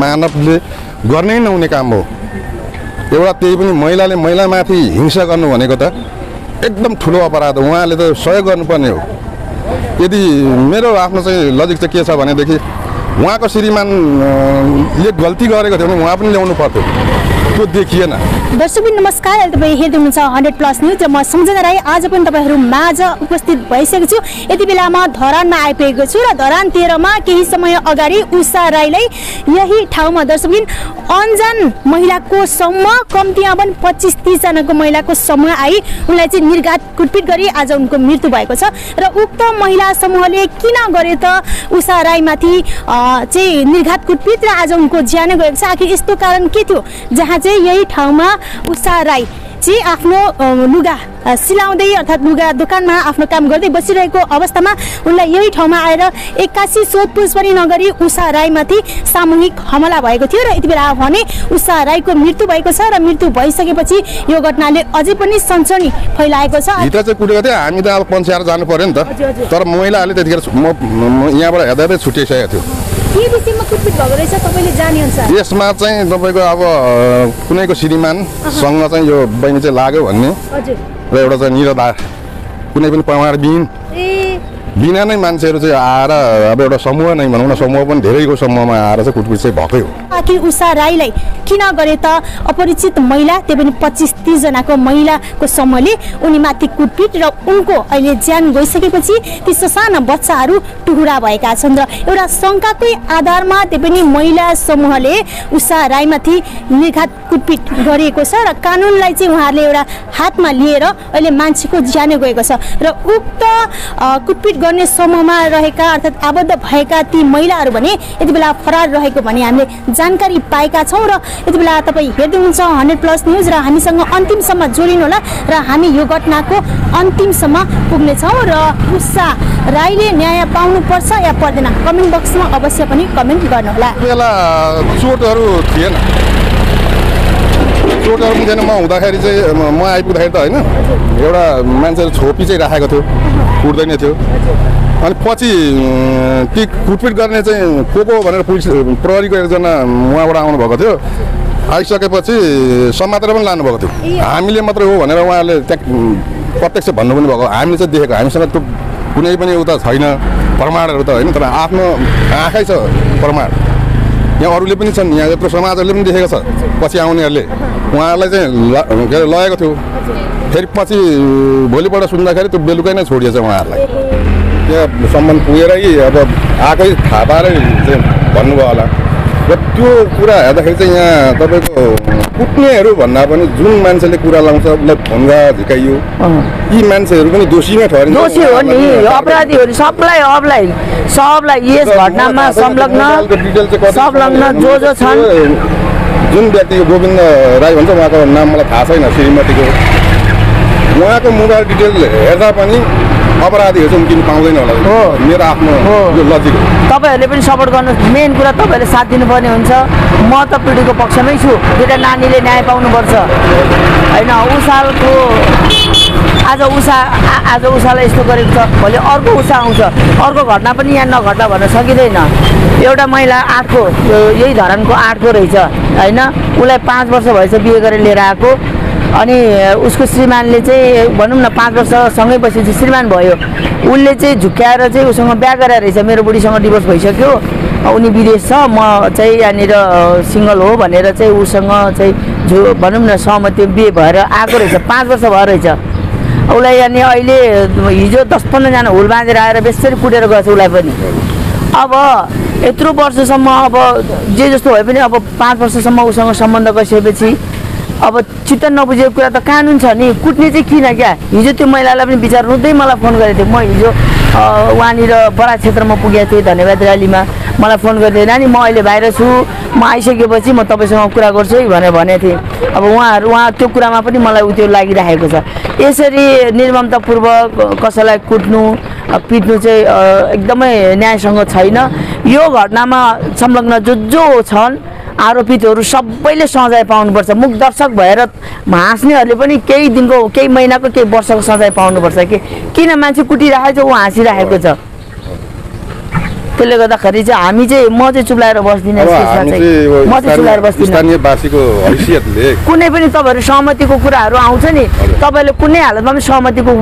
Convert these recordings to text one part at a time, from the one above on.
मानवले गर्नै नहुने काम हो। एउटा त्यही पनि महिलाले महिलामाथि हिंसा गर्नु भनेको त एकदम ठुलो अपराध हो। उहाँले त सहयोग गर्नुपर्ने हो। यदि मेरो आफ्नो चाहिँ लजिक चाहिँ के छ भनेदेखि उहाँको श्रीमानले गल्ती गरेको थियो भने उहाँ पनि ल्याउनु पर्थ्यो। त्यो देखिएन। दर्शकबिन नमस्कार। तपाईँ हेर्दै हुनुहुन्छ हन्ड्रेड प्लस न्युज म सम्झना राई। आज पनि तपाईँहरू माझ उपस्थित भइसकेको छु। यति बेला म धरानमा आइपुगेको छु र धरान तेह्रमा केही समय अगाडि उषा राईलाई यही ठाउँमा दर्शकबिन अन्जान महिलाको समूह कम्तीमा पनि पच्चिस तिसजनाको महिलाको समूह आई। उनलाई चाहिँ निर्घात कुटपिट गरी आज उनको मृत्यु भएको छ। र उक्त महिला समूहले किन गरे त उषा राईमाथि चाहिँ निर्घात कुटपिट र आज उनको ज्यानै गएको छ। आखिर यस्तो कारण के थियो? जहाँ चाहिँ यही ठाउँमा उषा राई चाहिँ आफ्नो लुगा सिलाउँदै अर्थात् लुगा दोकानमा आफ्नो काम गर्दै बसिरहेको अवस्थामा उनलाई यही ठाउँमा आएर एक्कासी सोधपुछ पनि नगरी उषा राईमाथि सामूहिक हमला भएको थियो र यति बेला भने उषा राईको मृत्यु भएको छ र मृत्यु भइसकेपछि यो घटनाले अझै पनि सनसनी फैलाएको छ। भित्र चाहिँ कुटेको थियो। हामी त अब पन्साएर जानु पऱ्यो नि त। तर महिलाहरूले त्यतिखेर म यहाँबाट हेर्दा हेर्दै छुट्याइसकेको थियो। यसमा चाहिँ तपाईँको अब कुनैको श्रीमानसँग चाहिँ यो बहिनी चाहिँ लाग्यो भन्ने? र एउटा चाहिँ निरधार कुनै पनि ए बिना नै मान्छेहरू चाहिँ आएर अब एउटा समूह नै भनौँ न समूह पनि धेरैको समूहमा आएर चाहिँ कुटपिट चाहिँ भएकै हो। आखिर उषा राईलाई किन गरे त अपरिचित महिला त्यो पनि पच्चिस तिसजनाको महिलाको समूहले उनीमाथि कुटपिट र उनको अहिले ज्यान गइसकेपछि ती ससाना बच्चाहरू टुक्रा भएका छन् र एउटा शङ्काकै आधारमा त्यो पनि महिला समूहले उषा राईमाथि निर्घात कुटपिट गरिएको छ र कानुनलाई चाहिँ उहाँहरूले एउटा हातमा लिएर अहिले मान्छेको ज्यानै गएको छ र उक्त कुटपिट गर्ने समूहमा रहेका अर्थात् आबद्ध भएका ती महिलाहरू भने यति बेला फरार रहेको भने हामीले जानकारी पाएका छौँ र यति बेला तपाईँ हेर्दै हुनुहुन्छ हन्ड्रेड प्लस न्युज र हामीसँग अन्तिमसम्म जोडिनु होला र हामी यो घटनाको अन्तिमसम्म पुग्नेछौँ र उषा राईले न्याय पाउनुपर्छ या पर्दैन? कमेन्ट बक्समा अवश्य पनि कमेन्ट गर्नुहोला। चोटहरू थिएन। चोटहरू थिएन। म हुँदाखेरि चाहिँ म- आइपुग्दाखेरि त होइन एउटा मान्छेले छोपी चाहिँ राखेको थियो। कुट्दैन थियो। अनि पछि ती कुटपिट गर्ने चाहिँ को को भनेर पुलिस प्रहरीको एकजना उहाँबाट आउनुभएको थियो। आइसकेपछि समातेर पनि लानुभएको थियो। हामीले मात्रै हो भनेर उहाँले त्यहाँ प्रत्यक्ष भन्नु पनि भएको। हामीले चाहिँ देखेको हामीसँग त्यो कुनै पनि उता छैन। प्रमाणहरू त होइन तर आफ्नो आँखै छ प्रमाण। यहाँ अरूले पनि छन् यहाँ यत्रो समाजहरूले पनि देखेको छ। पछि आउनेहरूले। उहाँहरूलाई चाहिँ के अरे लगेको थियो। फेरि पछि भोलिपल्ट सुन्दाखेरि त्यो बेलुकै नै छोडिएछ उहाँहरूलाई। त्यहाँ सम्बन्ध पुगेरै अब आएकै थाहा पाएरै चाहिँ भन्नुभयो होला। र त्यो कुरा हेर्दाखेरि चाहिँ यहाँ तपाईँको कुट्नेहरू भन्दा पनि जुन मान्छेले कुरा लाउँछ उसलाई भङ्गा झिकाइयो। यी मान्छेहरू पनि दोषी नै ठहरिन्छ। दोषी हो नि अपराधीहरू सबलाई सबलाई सबलाई यस घटनामा संलग्न संलग्न जो जो छन्। जुन व्यक्ति गोविन्द राई भन्छ उहाँको नाम मलाई थाहा छैन श्रीमतीको। उहाँको मोबाइल डिटेल हेर्दा पनि अपराधीहरू चाहिँ उम्किनु पाउँदैन होला। हो। मेरो आफ्नो। यो लजिक हो। तपाईँहरूले पनि सपोर्ट गर्नु मेन कुरा तपाईँहरूले साथ दिनुपर्ने हुन्छ। म त पिँढीको पक्षमै छु। दुइटा नानीले न्याय पाउनुपर्छ। होइन उषालको आज उषा आज उषालाई यस्तो गरेको छ भोलि अर्को उषा आउँछ। अर्को घटना पनि यहाँ नघट्ला भन्न सकिँदैन। एउटा महिला आठको यही धरानको आठको रहेछ। होइन उसलाई पाँच वर्ष भएछ बिहे गरेर लिएर आएको। अनि उसको श्रीमानले चाहिँ भनौँ न पाँच वर्षसँगै बसेपछि श्रीमान भयो। उसले चाहिँ झुक्क्याएर चाहिँ उसँग बिहा गराएर रहेछ। मेरो बुढीसँग डिभोर्स भइसक्यो। उनी विदेश छ। म चाहिँ यहाँनिर सिङ्गल हो भनेर चाहिँ उसँग चाहिँ जो भनौँ न सहमति बिहे भएर आएको रहेछ। पाँच वर्ष भयो रहेछ। उसलाई यहाँनिर अहिले हिजो दस पन्ध्रजना हुल बाँधेर आएर बेसरी कुटेर गएछ उसलाई पनि। अब यत्रो वर्षसम्म अब जे जस्तो भए पनि अब पाँच वर्षसम्म उसँग सम्बन्ध गइसकेपछि अब चित्त नबुझेको कुरा त कानुन छ नि। कुट्ने चाहिँ किन क्या? हिजो त्यो महिलालाई पनि विचार रुँदै मलाई फोन गरेको थियो। म हिजो अ, वहाँनिर बराक क्षेत्रमा पुगेको थिएँ धन्यवाद र्यालीमा मलाई फोन गरिदियो नानी म अहिले बाहिर छु। म आइसकेपछि म तपाईँसँग कुरा गर्छु है भनेर भनेको थिएँ। अब उहाँहरू उहाँ त्यो कुरामा पनि मलाई उ त्यो लागिरहेको छ। यसरी निर्ममतापूर्वक कसैलाई कुट्नु पिट्नु चाहिँ एकदमै न्यायसँग छैन। यो घटनामा संलग्न जो जो छन् आरोपितहरू सबैले सजाय पाउनुपर्छ। मुख दर्शक भएर हाँस्नेहरूले पनि केही दिनको केही महिनाको केही वर्षको सजाय पाउनुपर्छ कि? किन मान्छे कुटिराखेको छ ऊ हाँसिराखेको छ? त्यसले गर्दाखेरि चाहिँ हामी चाहिँ म चाहिँ चुप्लाएर बस्दिनँ म चाहिँ चुप्लाएर बस्दिनँ। कुनै पनि तपाईँहरू सहमतिको कुराहरू आउँछ नि तपाईँले कुनै हालतमा पनि सहमतिको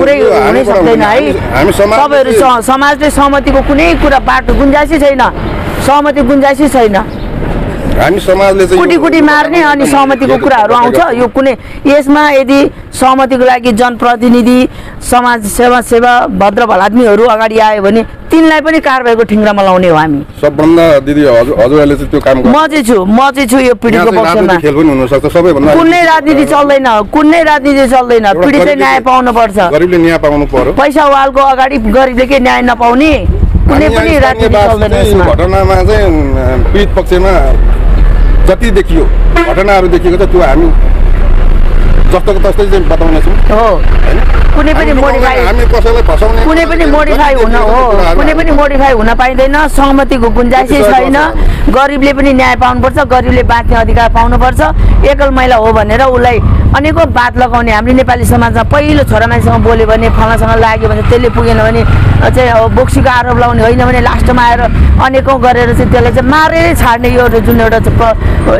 कुरै हुनै सक्दैन है। तपाईँहरू समाजले सहमतिको कुनै कुरा बाटो गुन्जाइसै छैन। सहमति गुन्जाइसै छैन। हामी समाजले चाहिँ कुटी कुटी मार्ने अनि सहमतिको कुराहरू आउँछ। यो कुनै यसमा यदि सहमतिको लागि जनप्रतिनिधि समाज सेवा सेवा भद्र भलाद्मीहरू अगाडि आयो भने तिनलाई पनि कारबाहीको ठिङ्ग्रामा लाउने हो हामी। सबभन्दा दिदी हजुर हजुरहरूले चाहिँ त्यो काम म चाहिँ छु म चाहिँ छु यो चाहिँ पक्षमा। कुनै राजनीति चल्दैन कुनै राजनीति चल्दैन पीडितले न्याय पाउनुपर्छ। गरिबले न्याय पाउनु पर्यो। पैसा वालको अगाडि गरिबले के न्याय नपाउने? कुनै पनि राजनीति चल्दैन घटनामा चाहिँ पीडित पक्षमा जति देखियो घटनाहरू देखिएको छ त्यो हामी जस्तोको तस्तै चाहिँ बताउनेछौँ। हो। कुनै पनि मोडिफाई हामी कसैलाई फसाउने कुनै पनि मोडिफाई हुन हो। कुनै पनि मोडिफाई हुन पाइँदैन सहमतिको गुन्जाइसै छैन गरिबले पनि न्याय पाउनुपर्छ गरिबले बाँच्ने अधिकार पाउनुपर्छ। एकल महिला हो भनेर उसलाई अनेकौँ बात लगाउने हाम्रो नेपाली समाजमा पहिलो छोरा मान्छेसँग बोल्यो भने फलासँग लाग्यो भने त्यसले पुगेन भने चाहिँ अब बोक्सीको आरोप लगाउने होइन भने लास्टमा आएर अनेकौँ गरेर चाहिँ त्यसलाई चाहिँ मारेरै छाड्ने यो जुन एउटा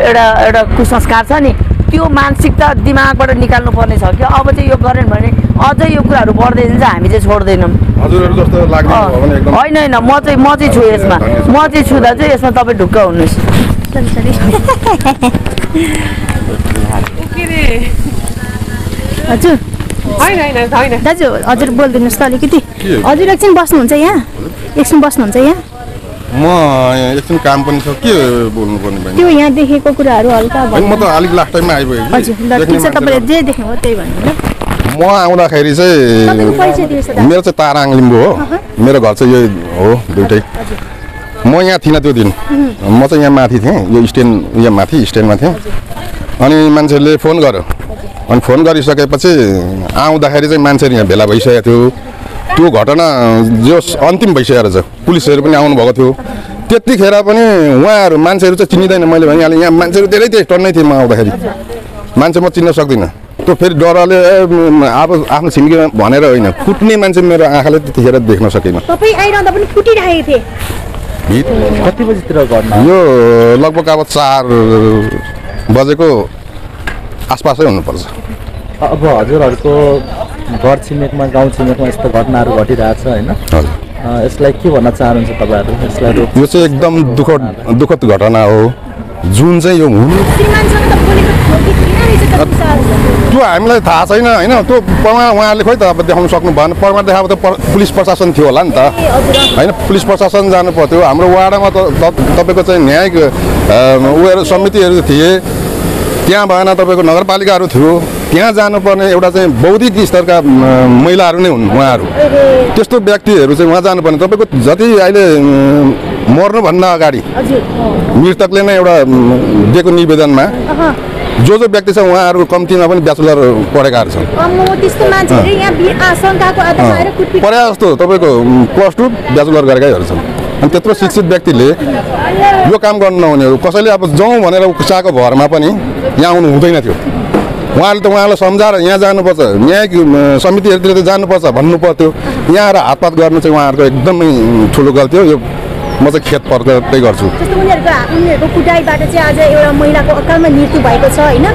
एउटा एउटा कुसंस्कार छ नि त्यो मानसिकता दिमागबाट निकाल्नु पर्ने छ कि अब चाहिँ यो गरेन भने अझै यो कुराहरू बढ्दै जान्छ हामी चाहिँ छोड्दैनौँ। हजुरहरू जस्तो लाग्ने अँ, हो भने एकदम होइन होइन म चाहिँ म चाहिँ छु यसमा। म चाहिँ छु दाजु यसमा तपाईँ ढुक्क हुनुहोस्। हजुर। होइन होइन होइन। दाजु हजुर बोलिदिनुहोस् त अलिकति? हजुर एकछिन बस्नुहुन्छ यहाँ? एकछिन बस्नुहुन्छ यहाँ? म एकछिन काम पनि छ। के बोल्नु पर्ने बहिनी त्यो यहाँ देखेको कुराहरू हल्का म त अलिक लास्ट टाइममा आइपुगेँ ल देख्ने जे देख्नुभयो त्यही भन्नु म आउँदाखेरि चाहिँ मेरो चाहिँ ताराङ लिम्बू हो। मेरो घर चाहिँ यही हो दुइटै। म यहाँ थिइनँ त्यो दिन। म चाहिँ यहाँ माथि थिएँ यो स्ट्यान्ड यहाँ माथि स्ट्यान्डमा थिएँ। अनि मान्छेले फोन गर्यो। अनि फोन गरिसकेपछि आउँदाखेरि चाहिँ मान्छेहरू यहाँ भेला भइसकेको थियो। त्यो घटना जो अन्तिम भइसकेको रहेछ पुलिसहरू पनि आउनुभएको थियो। त्यतिखेर पनि उहाँहरू मान्छेहरू चाहिँ चिनिँदैन मैले भनिहालेँ। यहाँ मान्छेहरू धेरै धेरै टन्नै थिएँ म आउँदाखेरि। मान्छे म चिन्न सक्दिनँ। त्यो फेरि डरले अब आफ्नो छिमेकीमा भनेर होइन। कुट्ने मान्छे मेरो आँखाले त्यतिखेर देख्न सकिनँ। थिएँ। कति बजीतिर यो लगभग अब चार बजेको आसपासै हुनुपर्छ। अब हजुरहरूको घर छिमेकमा गाउँ छिमेकमा यस्तो घटनाहरू घटिरहेछ होइन? यसलाई के भन्न चाहनुहुन्छ तपाईँहरू? यसलाई यो चाहिँ एकदम दुःखद दुःखद घटना हो। जुन चाहिँ यो? त्यो हामीलाई थाहा छैन होइन? त्यो परमा उहाँले खोइ त अब देखाउनु सक्नु भएन। परमा देखाएको त पुलिस प्रशासन थियो होला नि त। होइन? पुलिस प्रशासन जानु पर्थ्यो। हाम्रो वार्डमा त तपाईँको चाहिँ न्यायिक उयोहरू समितिहरू थिए। त्यहाँ भएन तपाईँको नगरपालिकाहरू थियो त्यहाँ जानुपर्ने एउटा चाहिँ बौद्धिक स्तरका महिलाहरू नै हुन् उहाँहरू त्यस्तो व्यक्तिहरू चाहिँ उहाँ जानुपर्ने तपाईँको जति अहिले मर्नुभन्दा अगाडि। मृतकले नै एउटा दिएको निवेदनमा। जो जो व्यक्ति छ उहाँहरू कम्तीमा पनि ब्याचलर पढेकाहरू छन् प्रायः जस्तो तपाईँको प्लस टू ब्याचलर गरेकैहरू छन् अनि त्यत्रो शिक्षित व्यक्तिले यो काम गर्नु नहुने हो कसैले अब जाउँ भनेर चाहेको भरमा पनि यहाँ आउनु हुँदैन थियो। उहाँले त उहाँलाई सम्झाएर यहाँ जानुपर्छ न्यायिक समितिहरूतिर त जानुपर्छ भन्नु पर्थ्यो यहाँ आएर हातपात गर्नु चाहिँ उहाँहरूको एकदमै ठुलो गल्ती हो। यो म चाहिँ खेत पर्दै गर्छु। उनीहरूको कुटाइबाट चाहिँ आज एउटा महिलाको अकालमा मृत्यु भएको छ होइन?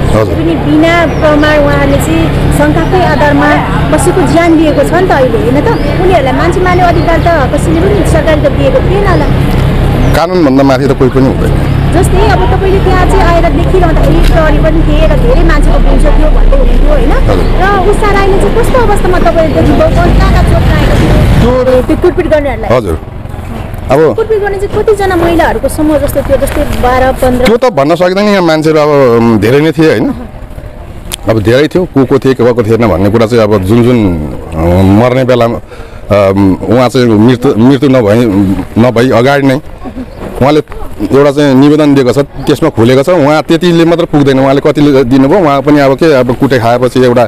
बिना प्रमाण उहाँहरूले चाहिँ शङ्काकै आधारमा कसैको ज्यान लिएको छ नि त अहिले होइन त? उनीहरूलाई मान्छे मार्ने अधिकार त कसैले पनि सरकारले त दिएको थिएन होला। कानुनभन्दा माथि त कोही पनि हुँदैन। जस्तै अब तपाईँले त्यहाँ चाहिँ आएर देखिरहँदाखेरि प्रहरी पनि थिए र धेरै मान्छेको गुन्जो थियो भन्दै हुनुहुन्थ्यो होइन? र उषा राईले चाहिँ कस्तो अवस्थामा तपाईँले देख्नुभयो? कहाँ कहाँ चोट लागेको थियो? त्यो कुटपिट गर्नेहरूलाई। हजुर। अब कुटपिट गर्ने चाहिँ कतिजना महिलाहरूको समूह जस्तो थियो जस्तै बाह्र पन्ध्र। त्यो त भन्न सकिँदैन यहाँ मान्छेहरू अब धेरै नै थिए होइन? अब धेरै थियो। को को थिए को को थिएन भन्ने कुरा चाहिँ अब जुन जुन मर्ने बेलामा उहाँ चाहिँ मृत्यु मृत्यु नभई नभई अगाडि नै उहाँले एउटा चाहिँ निवेदन दिएको छ त्यसमा खुलेको छ। उहाँ त्यतिले मात्र पुग्दैन उहाँले कतिले दिनुभयो उहाँ पनि अब के अब कुटे खाएपछि एउटा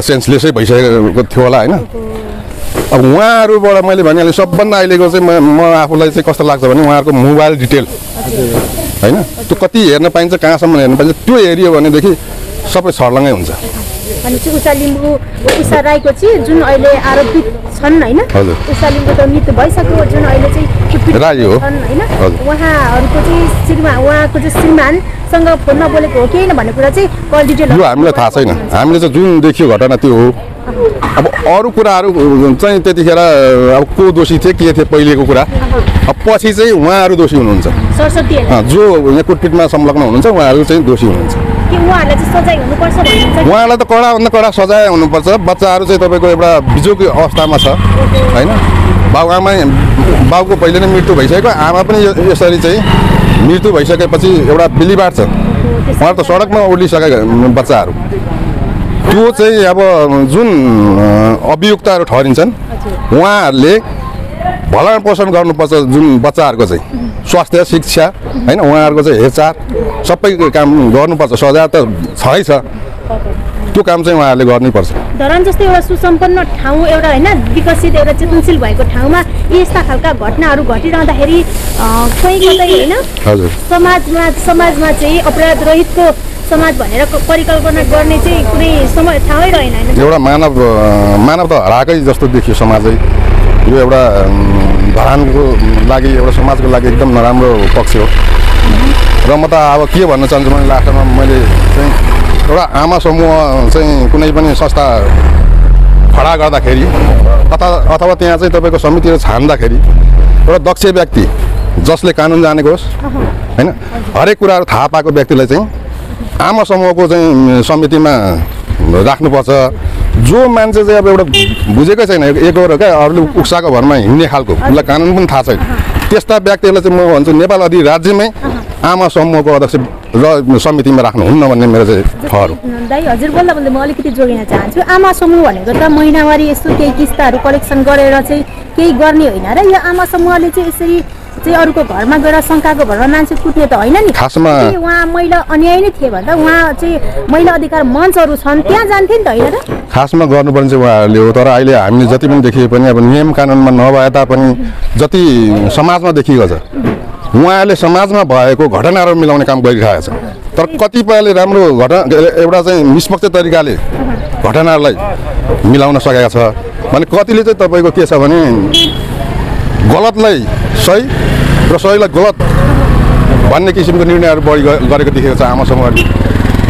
सेन्सलेसै भइसकेको थियो होला होइन? अब उहाँहरूबाट मैले भनिहालेँ सबभन्दा अहिलेको चाहिँ म आफूलाई चाहिँ कस्तो लाग्छ भने उहाँहरूको मोबाइल डिटेल होइन? त्यो कति हेर्न पाइन्छ कहाँसम्म हेर्न पाइन्छ त्यो हेऱ्यो भनेदेखि सबै छर्लङ्गै हुन्छ भनेपछि उषा लिम्बू उषा राईको चाहिँ जुन अहिले आरोपित छन् होइन। उषा लिम्बू त मृत्यु भइसक्यो जुन अहिले चाहिँ राई हो। होइन। उहाँहरूको चाहिँ श्रीमान उहाँको चाहिँ श्रीमानसँग फोनमा बोलेको हो कि होइन भन्ने कुरा चाहिँ कल डिटेल यो हामीलाई थाहा छैन हामीले चाहिँ जुन देखियो घटना त्यो हो अब अरू कुराहरू चाहिँ त्यतिखेर अब को दोषी थिए के थिए पहिलेको कुरा। अब पछि चाहिँ उहाँहरू दोषी हुनुहुन्छ। जो यहाँ कुटपिटमा संलग्न हुनुहुन्छ उहाँहरू चाहिँ दोषी हुनुहुन्छ। उहाँलाई त कडाभन्दा कडा सजाय हुनुपर्छ। बच्चाहरू चाहिँ तपाईँको एउटा बिजोग अवस्थामा छ होइन? बाउ आमा बाउको पहिले नै मृत्यु भइसक्यो आमा पनि यसरी चाहिँ मृत्यु भइसकेपछि एउटा बिलिबार छ। उहाँहरू त सडकमा उर्लिसकेका बच्चाहरू। त्यो चाहिँ अब जुन अभियुक्तहरू ठहरिन्छन् उहाँहरूले भरण पोषण गर्नुपर्छ जुन बच्चाहरूको चाहिँ। स्वास्थ्य शिक्षा होइन उहाँहरूको चाहिँ हेरचाह सबै काम गर्नुपर्छ। सजाय त छै छ त्यो काम चाहिँ उहाँहरूले गर्नैपर्छ धरान जस्तै एउटा सुसम्पन्न ठाउँ एउटा होइन विकसित एउटा चेतनशील भएको ठाउँमा यस्ता खालका घटनाहरू घटिरहँदाखेरि कहीँ कतै होइन समाजमा समाजमा चाहिँ अपराध रहितको समाज भनेर परिकल्पना गर्ने चाहिँ कुनै समय ठाउँै रहेन होइन। एउटा मानव मानव त हराएकै जस्तो देखियो समाजै। यो एउटा धरानको लागि एउटा समाजको लागि एकदम नराम्रो पक्ष हो। र म त अब के भन्न चाहन्छु भने लास्टमा मैले चाहिँ एउटा आमा समूह चाहिँ कुनै पनि संस्था खडा गर्दाखेरि अथवा अथवा त्यहाँ चाहिँ तपाईँको समितिहरू छान्दाखेरि एउटा दक्ष व्यक्ति जसले कानुन जानेको होस् होइन? हरेक कुराहरू थाहा पाएको व्यक्तिलाई चाहिँ आमा समूहको चाहिँ समितिमा राख्नुपर्छ। जो मान्छे चाहिँ अब एउटा बुझेकै छैन एक हो र क्या अरूले उक्साको भरमा हिँड्ने खालको उसलाई कानुन पनि थाहा छैन। त्यस्ता व्यक्तिहरूलाई चाहिँ म भन्छु नेपाल अधि राज्यमै आमा समूहको अध्यक्ष र समितिमा राख्नुहुन्न भन्ने मेरो चाहिँ ठहर हो। दाइ हजुर बोल्दै म अलिकति जोडिन चाहन्छु। आमा समूह भनेको त महिनावारी यस्तो केही किस्ताहरू कलेक्सन गरेर चाहिँ केही गर्ने होइन र यो आमा समूहले चाहिँ यसरी चाहिँ अरूको घरमा गएर शङ्काको भरमा मान्छे कुट्ने त होइन नि। खासमा- उहाँ महिला अन्याय नै थिए भन्दा उहाँ चाहिँ महिला अधिकार मञ्चहरू छन् त्यहाँ जान्थे नि त होइन र खासमा गर्नुपर्ने चाहिँ उहाँहरूले हो तर अहिले हामीले जति पनि देखिए पनि अब नियम कानुनमा नभए तापनि जति समाजमा देखिएको छ उहाँहरूले समाजमा भएको घटनाहरू मिलाउने काम गरिरहेको छ तर कतिपयले राम्रो घटना एउटा चाहिँ निष्पक्ष तरिकाले घटनाहरूलाई मिलाउन सकेका छ। भने कतिले चाहिँ तपाईँको के छ भने गलतलाई सही र सहीलाई गलत भन्ने किसिमको निर्णयहरू बढी गरेको देखेको छ आमा समूहले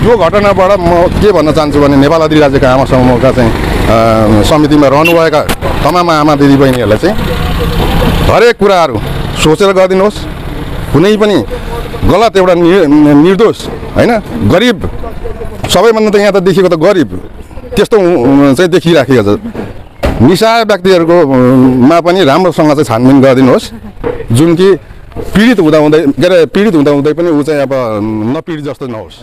यो घटनाबाट म के भन्न चाहन्छु भने नेपाल आदि राज्यका आमा समूहका चाहिँ समितिमा रहनुभएका तमाम आमा दिदीबहिनीहरूलाई चाहिँ हरेक कुराहरू सोचेर गरिदिनुहोस्। कुनै पनि गलत एउटा निर्दोष होइन? गरिब सबैभन्दा त यहाँ त देखिएको त गरिब त्यस्तो चाहिँ देखिराखेको छ। निसाय व्यक्तिहरूको अम, मा पनि राम्रोसँग चाहिँ छानबिन गरिदिनुहोस्। जुन कि पीडित हुँदा हुँदै के अरे पीडित हुँदा हुँदै पनि ऊ चाहिँ अब नपीडित जस्तो नहोस्।